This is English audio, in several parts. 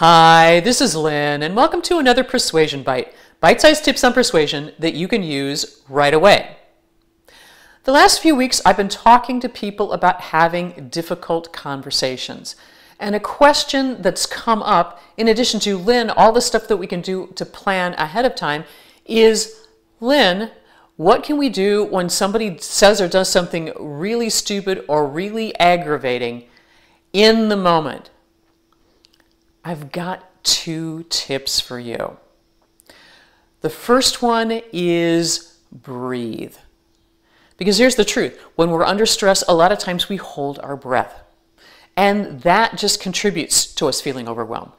Hi, this is Lynne, and welcome to another Persuasion Byte bite sized tips on persuasion that you can use right away. The last few weeks, I've been talking to people about having difficult conversations. And a question that's come up, in addition to Lynne, all the stuff that we can do to plan ahead of time, is Lynne, what can we do when somebody says or does something really stupid or really aggravating in the moment? I've got two tips for you. The first one is breathe. Because here's the truth when we're under stress, a lot of times we hold our breath. And that just contributes to us feeling overwhelmed.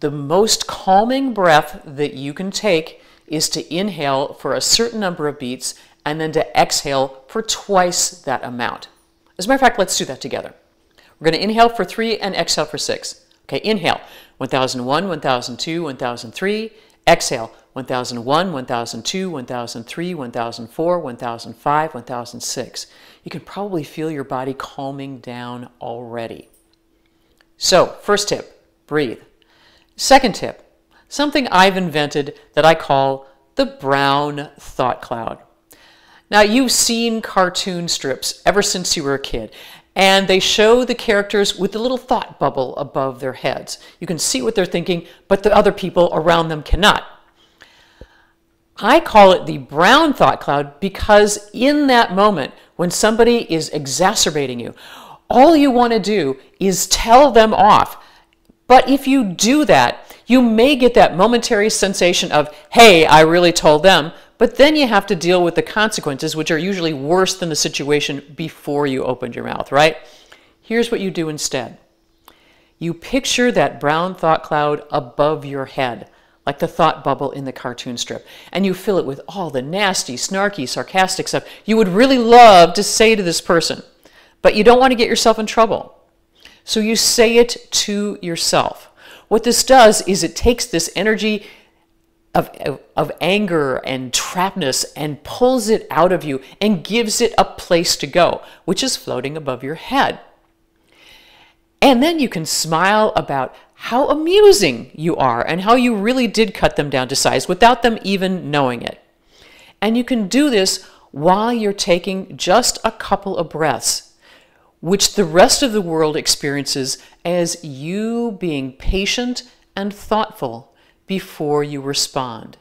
The most calming breath that you can take is to inhale for a certain number of beats and then to exhale for twice that amount. As a matter of fact, let's do that together. We're going to inhale for three and exhale for six. Okay, inhale 1001, 1002, 1003. Exhale 1001, 1002, 1003, 1004, 1005, 1006. You can probably feel your body calming down already. So, first tip breathe. Second tip something I've invented that I call the brown thought cloud. Now, you've seen cartoon strips ever since you were a kid, and they show the characters with a little thought bubble above their heads. You can see what they're thinking, but the other people around them cannot. I call it the brown thought cloud because in that moment, when somebody is exacerbating you, all you want to do is tell them off. But if you do that, you may get that momentary sensation of, hey, I really told them, but then you have to deal with the consequences, which are usually worse than the situation before you opened your mouth, right? Here's what you do instead you picture that brown thought cloud above your head, like the thought bubble in the cartoon strip, and you fill it with all the nasty, snarky, sarcastic stuff you would really love to say to this person, but you don't want to get yourself in trouble. So you say it to yourself. What this does is it takes this energy of, of, anger and trapness and pulls it out of you and gives it a place to go, which is floating above your head. And then you can smile about how amusing you are and how you really did cut them down to size without them even knowing it. And you can do this while you're taking just a couple of breaths which the rest of the world experiences as you being patient and thoughtful before you respond.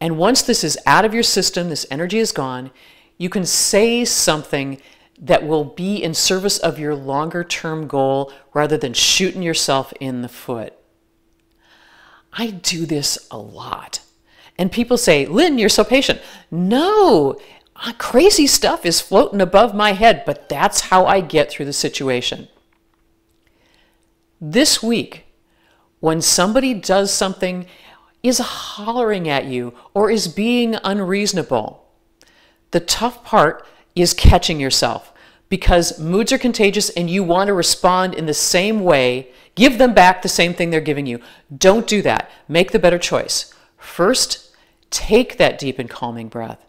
And once this is out of your system, this energy is gone, you can say something that will be in service of your longer term goal rather than shooting yourself in the foot. I do this a lot. And people say, Lynne, you're so patient. No, uh, crazy stuff is floating above my head, but that's how I get through the situation. This week, when somebody does something, is hollering at you, or is being unreasonable, the tough part is catching yourself because moods are contagious and you want to respond in the same way, give them back the same thing they're giving you. Don't do that. Make the better choice. First, take that deep and calming breath.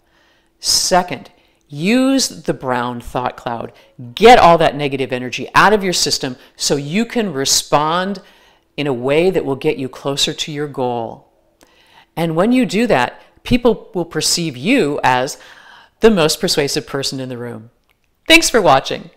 Second, use the brown thought cloud. Get all that negative energy out of your system so you can respond in a way that will get you closer to your goal. And when you do that, people will perceive you as the most persuasive person in the room. Thanks for watching.